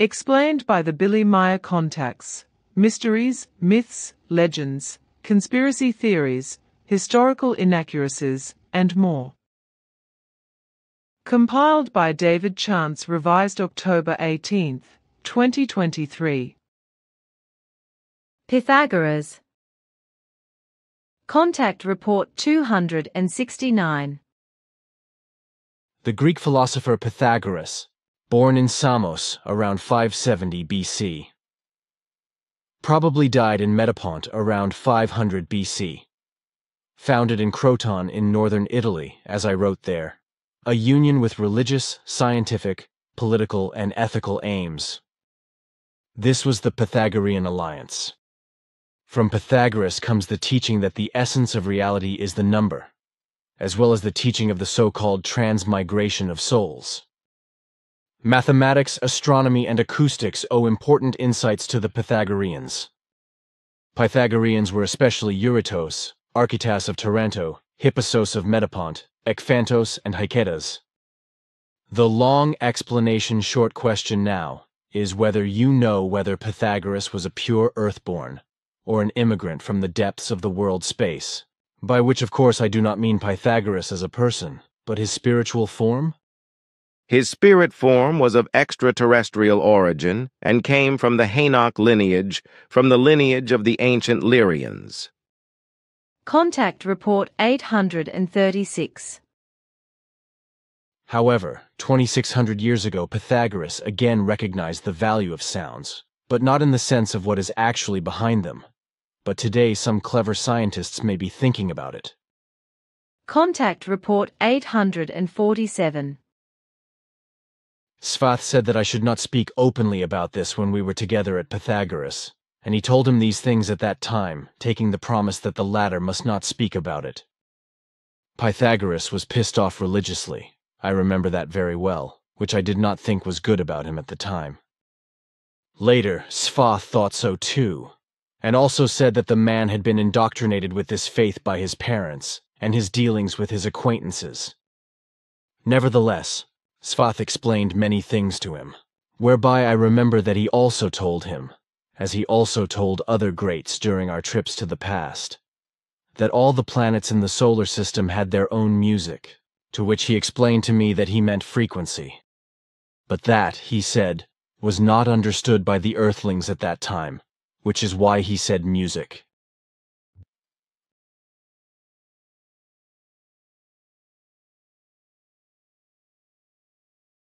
Explained by the Billy Meier contacts. Mysteries, myths, legends, conspiracy theories, historical inaccuracies, and more. Compiled by David Chance, revised October 18, 2023. Pythagoras. Contact Report 269. The Greek philosopher Pythagoras, born in Samos around 570 BC. Probably died in Metapont around 500 BC. Founded in Croton in northern Italy, as I wrote there, a union with religious, scientific, political, and ethical aims. This was the Pythagorean alliance. From Pythagoras comes the teaching that the essence of reality is the number, as well as the teaching of the so-called transmigration of souls. Mathematics, astronomy, and acoustics owe important insights to the Pythagoreans. Pythagoreans were especially Eurytos, Archytas of Taranto, Hippasos of Metapont, Ekphantos, and Hyketas. The long explanation short question now is whether you know whether Pythagoras was a pure earthborn or an immigrant from the depths of the world space, by which of course I do not mean Pythagoras as a person, but his spiritual form? His spirit form was of extraterrestrial origin and came from the Hainok lineage, from the lineage of the ancient Lyrians. Contact Report 836. However, 2600 years ago Pythagoras again recognized the value of sounds, but not in the sense of what is actually behind them. But today some clever scientists may be thinking about it. Contact Report 847. Sfath said that I should not speak openly about this when we were together at Pythagoras, and he told him these things at that time, taking the promise that the latter must not speak about it. Pythagoras was pissed off religiously, I remember that very well, which I did not think was good about him at the time. Later, Sfath thought so too, and also said that the man had been indoctrinated with this faith by his parents and his dealings with his acquaintances. Nevertheless, Sfath explained many things to him, whereby I remember that he also told him, as he also told other greats during our trips to the past, that all the planets in the solar system had their own music, to which he explained to me that he meant frequency. But that, he said, was not understood by the earthlings at that time, which is why he said music.